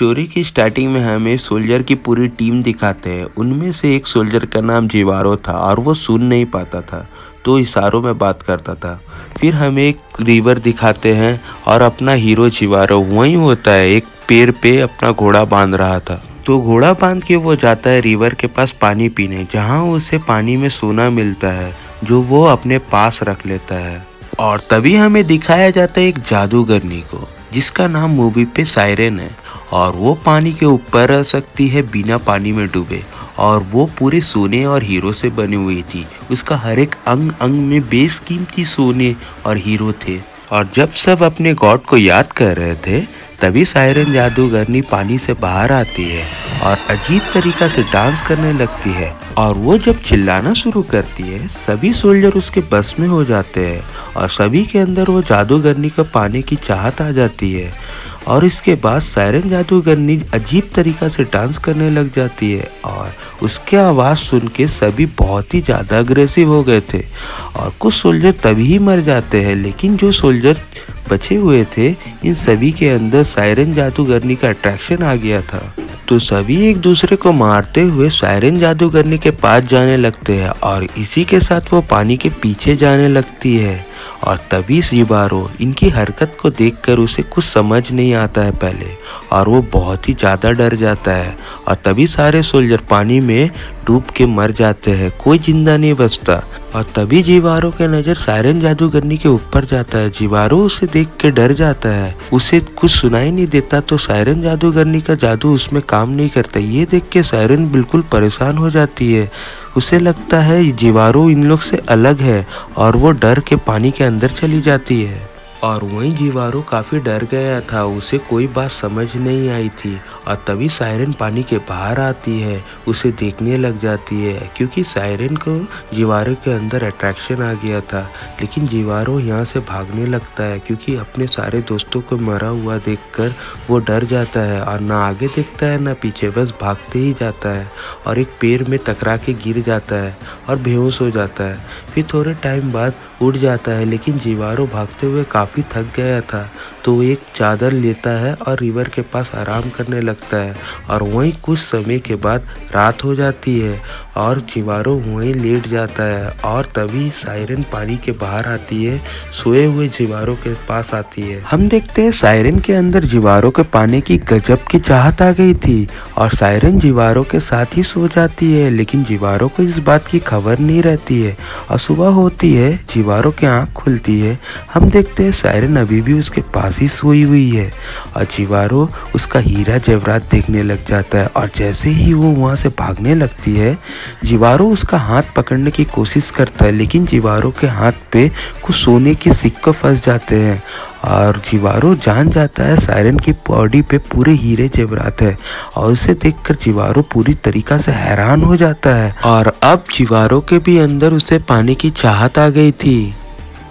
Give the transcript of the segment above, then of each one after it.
Story की starting में हमें सोल्जर की पूरी टीम दिखाते हैं। उनमें से एक सोल्जर का नाम जीवारो था और वो सुन नहीं पाता था तो इशारों में बात करता था। फिर हमें एक रिवर दिखाते हैं और अपना हीरो जीवारो, वही होता है, एक पेड़ पे अपना घोड़ा बाँध रहा था। तो घोड़ा बाँध के वो जाता है रिवर के पास पानी पीने, जहाँ उसे पानी में सोना मिलता है, जो वो अपने पास रख लेता है। और तभी हमें दिखाया जाता है एक जादूगरनी को, जिसका नाम मूवी पे सायरन है। और वो पानी के ऊपर रह सकती है बिना पानी में डूबे। और वो पूरे सोने और हीरो से बनी हुई थी। उसका हर एक अंग अंग में बेसकीमती सोने और हीरो थे। और जब सब अपने गॉड को याद कर रहे थे तभी सायरन जादूगरनी पानी से बाहर आती है और अजीब तरीका से डांस करने लगती है। और वो जब चिल्लाना शुरू करती है, सभी सोल्जर उसके बस में हो जाते हैं और सभी के अंदर वो जादूगरनी को पाने की चाहत आ जाती है। और इसके बाद सायरन जादूगरनी अजीब तरीका से डांस करने लग जाती है और उसके आवाज़ सुन के सभी बहुत ही ज़्यादा अग्रेसिव हो गए थे। और कुछ सोल्जर तभी मर जाते हैं, लेकिन जो सोल्जर बचे हुए थे, इन सभी के अंदर सायरन जादूगरनी का अट्रैक्शन आ गया था। तो सभी एक दूसरे को मारते हुए सायरन जादूगरनी के पास जाने लगते हैं और इसी के साथ वो पानी के पीछे जाने लगती है। और तभी जिबारो इनकी हरकत को देखकर उसे कुछ समझ नहीं आता है पहले, और वो बहुत ही ज़्यादा डर जाता है। और तभी सारे सोल्जर पानी में डूब के मर जाते हैं, कोई ज़िंदा नहीं बचता। और तभी जीवारो के नज़र सायरन जादूगरनी के ऊपर जाता है। जीवारो उसे देख के डर जाता है। उसे कुछ सुनाई नहीं देता तो सायरन जादूगरनी का जादू उसमें काम नहीं करता। ये देख के सायरन बिल्कुल परेशान हो जाती है। उसे लगता है जीवारो इन लोग से अलग है और वो डर के पानी के अंदर चली जाती है। और वहीं जीवारो काफ़ी डर गया था। उसे कोई बात समझ नहीं आई थी और तभी सायरन पानी के बाहर आती है। उसे देखने लग जाती है क्योंकि सायरन को जीवारो के अंदर अट्रैक्शन आ गया था। लेकिन जीवारो यहाँ से भागने लगता है क्योंकि अपने सारे दोस्तों को मरा हुआ देखकर वो डर जाता है और ना आगे देखता है, ना पीछे, बस भागते ही जाता है और एक पेड़ में टकरा के गिर जाता है और बेहोश हो जाता है। फिर थोड़े टाइम बाद उड़ जाता है, लेकिन जीवारो भागते हुए काफ़ी थक गया था। तो एक चादर लेता है और रिवर के पास आराम करने लगता है और वहीं कुछ समय के बाद रात हो जाती है और जीवारो वहीं लेट जाता है और तभी सायरन पानी के बाहर आती है, सोए हुए जीवारो के पास आती है। हम देखते हैं सायरन के अंदर जीवारो के पाने की गजब की चाहत आ गई थी और सायरन जीवारो के साथ ही सो जाती है, लेकिन जीवारो को इस बात की खबर नहीं रहती है और सुबह होती है जीवारो की आँख खुलती है। हम देखते हैं सायरन अभी भी उसके पास ही सोई हुई है। और उसका हीरा जेवरात देखने लग जाता है और जैसे ही वो वहाँ से भागने लगती है, जीवारो उसका हाथ पकड़ने की कोशिश करता है, लेकिन जीवारो के हाथ पे कुछ सोने के सिक्के फंस जाते हैं और जीवारो जान जाता है सायरन की बॉडी पे पूरे हीरे जेवरात है और उसे देखकर जीवारो पूरी तरीका से हैरान हो जाता है। और अब जीवारो के भी अंदर उसे पाने की चाहत आ गई थी।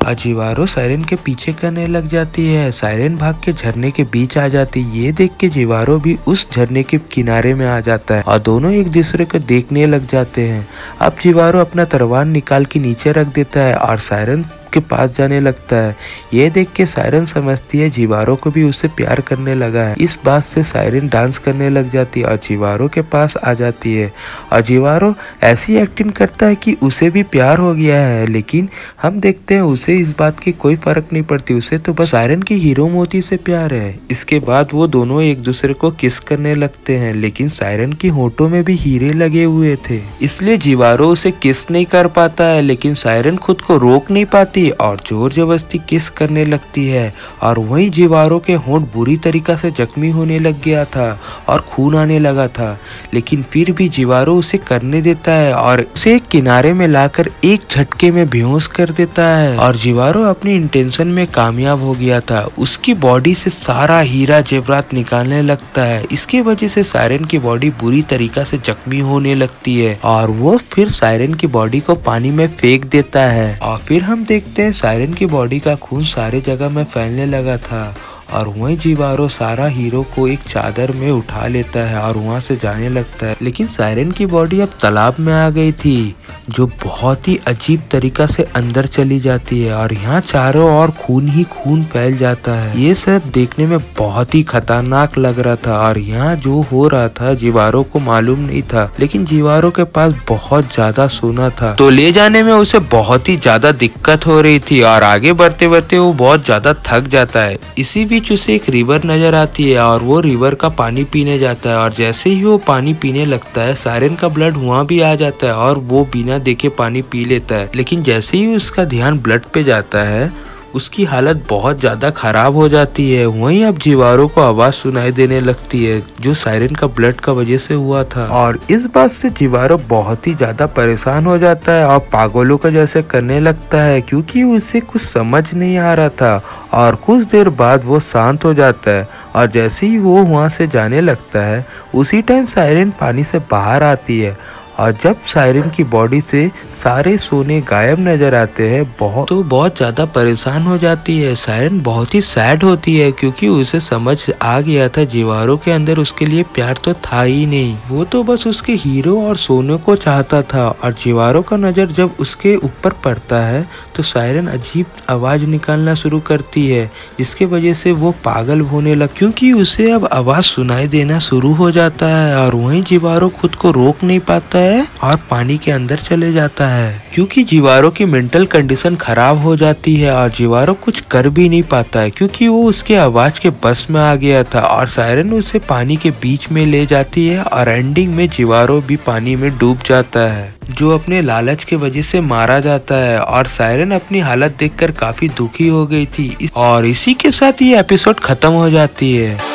अजीवारो सायरन के पीछे करने लग जाती है। सायरन भाग के झरने के बीच आ जाती है। ये देख के जीवारो भी उस झरने के किनारे में आ जाता है और दोनों एक दूसरे को देखने लग जाते हैं। अब जीवारो अपना तरवान निकाल के नीचे रख देता है और सायरन के पास जाने लगता है। ये देख के सायरन समझती है, जीवारो को भी उससे प्यार करने लगा है। इस बात से सायरन डांस करने लग जाती है और जीवारो के पास आ जाती है। और जीवारो ऐसी एक्टिंग करता है कि उसे भी प्यार हो गया है, लेकिन हम देखते हैं उसे इस बात की कोई फ़र्क नहीं पड़ती। उसे तो बस सायरन की हीरो मोती से प्यार है। इसके बाद वो दोनों एक दूसरे को किस करने लगते हैं, लेकिन सायरन की होठों में भी हीरे लगे हुए थे। इसलिए जीवारो उसे किस नहीं कर पाता है, लेकिन सायरन खुद को रोक नहीं पाती जाती और ज़ोर ज़बरदस्ती किस करने लगती है। और वहीं जीवारों के होंठ बुरी तरीका से जख्मी होने लग गया था और खून आने लगा था। लेकिन फिर भी जीवारो उसे करने देता है और उसे किनारे में लाकर एक झटके में बेहोश कर देता है। और जीवारो अपनी इंटेंशन में कामयाब हो गया था। उसकी बॉडी से सारा हीरा जेवरात निकालने लगता है। इसके वजह से सायरन की बॉडी बुरी तरीका से जख्मी होने लगती है। और वो फिर सायरन की बॉडी को पानी में फेंक देता है। और फिर हम देख देखते हैं। सायरन की बॉडी का खून सारे जगह में फैलने लगा था। और वही जीवारो सारा हीरो को एक चादर में उठा लेता है और वहाँ से जाने लगता है। लेकिन सायरन की बॉडी अब तालाब में आ गई थी, जो बहुत ही अजीब तरीका से अंदर चली जाती है और यहाँ चारों ओर खून ही खून फैल जाता है। ये सब देखने में बहुत ही खतरनाक लग रहा था और यहाँ जो हो रहा था, जीवारों को मालूम नहीं था, लेकिन जीवारों के पास बहुत ज़्यादा सोना था। तो ले जाने में उसे बहुत ही ज़्यादा दिक्कत हो रही थी और आगे बढ़ते बढ़ते वो बहुत ज़्यादा थक जाता है। इसी बीच उसे एक रिवर नज़र आती है और वो रिवर का पानी पीने जाता है और जैसे ही वो पानी पीने लगता है सायरन का ब्लड वहाँ भी आ जाता है और वो बिना देखे पानी पी लेता है। लेकिन जैसे ही उसका ध्यान ब्लड पे जाता है उसकी हालत बहुत ज़्यादा खराब हो जाती है। वहीं अब जीवारों को आवाज़ सुनाई देने लगती है, जो सायरन का ब्लड का वजह से हुआ था। और इस बात से जीवारो बहुत ही ज़्यादा परेशान हो जाता है और पागलों का जैसे करने लगता है, क्योंकि उसे कुछ समझ नहीं आ रहा था और कुछ देर बाद वो शांत हो जाता है और जैसे ही वो वहाँ से जाने लगता है, उसी टाइम सायरन पानी से बाहर आती है और जब सायरन की बॉडी से सारे सोने गायब नज़र आते हैं, बहुत तो बहुत ज़्यादा परेशान हो जाती है। सायरन बहुत ही सैड होती है, क्योंकि उसे समझ आ गया था जीवारों के अंदर उसके लिए प्यार तो था ही नहीं। वो तो बस उसके हीरो और सोने को चाहता था, और जीवारों का नज़र जब उसके ऊपर पड़ता है तो सायरन अजीब आवाज़ निकालना शुरू करती है, जिसके वजह से वो पागल होने लग, क्योंकि उसे अब आवाज़ सुनाई देना शुरू हो जाता है, और वही जीवारो खुद को रोक नहीं पाता है? और पानी के अंदर चले जाता है। क्योंकि जीवारों की मेंटल कंडीशन खराब हो जाती है और जीवारों कुछ कर भी नहीं पाता है, क्योंकि वो उसके आवाज़ के बस में आ गया था और सायरन उसे पानी के बीच में ले जाती है और एंडिंग में जीवारो भी पानी में डूब जाता है, जो अपने लालच के वजह से मारा जाता है। और सायरन अपनी हालत देखकर काफ़ी दुखी हो गई थी। और इसी के साथ ये एपिसोड खत्म हो जाती है।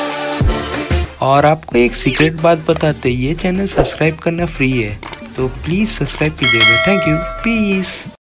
और आपको एक सीक्रेट बात बताते, ये चैनल सब्सक्राइब करना फ्री है। तो प्लीज़ सब्सक्राइब कीजिएगा। Thank you peace